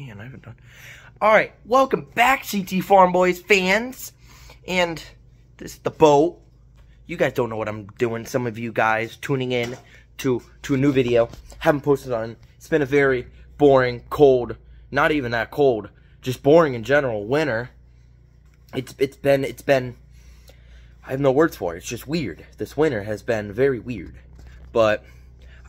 man, I haven't done. All right, welcome back, CT Farm Boys fans, and this is the boat. You guys don't know what I'm doing. Some of you guys tuning in to to a new video haven't posted on. It's been a very boring, cold, not even that cold, just boring in general winter. It's it's been it's been. I have no words for it. It's just weird. This winter has been very weird, but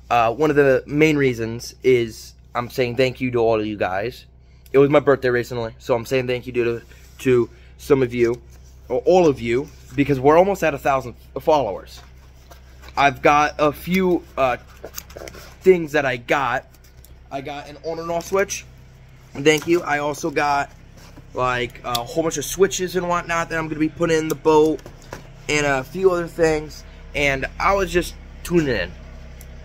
uh, one of the main reasons is I'm saying thank you to all of you guys. It was my birthday recently, so I'm saying thank you to to some of you, or all of you, because we're almost at a thousand followers. I've got a few uh, things that I got. I got an on and off switch. Thank you. I also got like a whole bunch of switches and whatnot that I'm going to be putting in the boat and a few other things. And I was just tuning in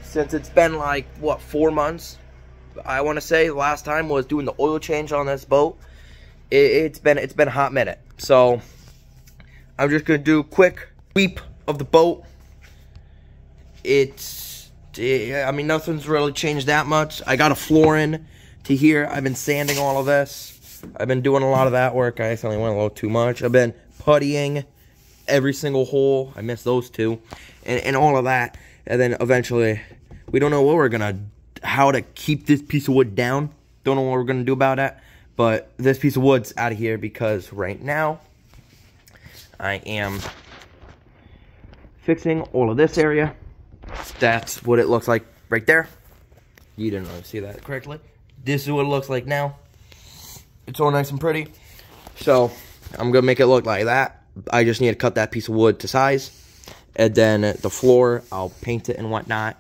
since it's been like, what, four months? I want to say last time was doing the oil change on this boat. It, has been it's been a hot minute. So I'm just to do a quick sweep of the boat. It's, I mean, nothing's really changed that much. I got a floor in to here. I've been sanding all of this. I've been doing a lot of that work. I accidentally went a little too much. I've been puttying every single hole. I missed those two. And, and all of that. And then eventually we don't know what we're gonna, how to keep this piece of wood down. Don't know what we're gonna do about that. But this piece of wood's out of here because right now, I am fixing all of this area. That's what it looks like right there. You didn't really see that correctly. This is what it looks like now. It's all nice and pretty. So, I'm gonna make it look like that. I just need to cut that piece of wood to size. And then the floor, I'll paint it and whatnot.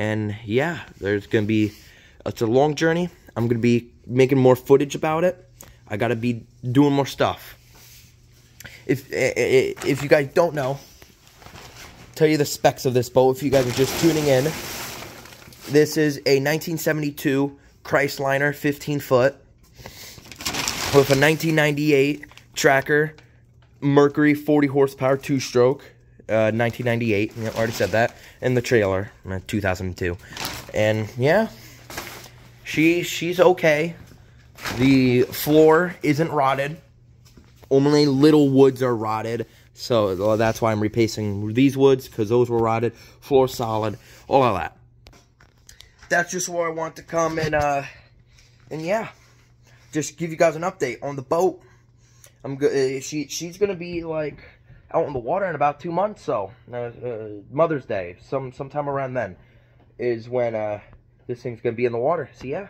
And yeah, there's going to be, it's a long journey. I'm going to be making more footage about it. I got to be doing more stuff. If, eh, eh, eh, if you guys don't know, tell you the specs of this boat if you guys are just tuning in. This is a 1972 Crestliner 15 foot with a 1998 tracker Mercury 40 horsepower two stroke 1998. Uh, I already said that. in the trailer, uh, 2002. And yeah, she she's okay. The floor isn't rotted. Only little woods are rotted. So that's why I'm replacing these woods because those were rotted. Floor solid, all of that. That's just where I want to come and uh and yeah, just give you guys an update on the boat. I'm good. Uh, she she's gonna be like out in the water in about two months. So uh, uh, Mother's Day, some sometime around then, is when uh, this thing's gonna be in the water. So yeah,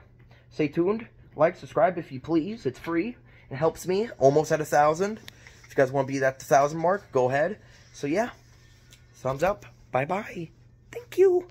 stay tuned. Like, subscribe if you please. It's free. It helps me. Almost at a thousand. If you guys want to be at the thousand mark, go ahead. So yeah, thumbs up. Bye bye. Thank you.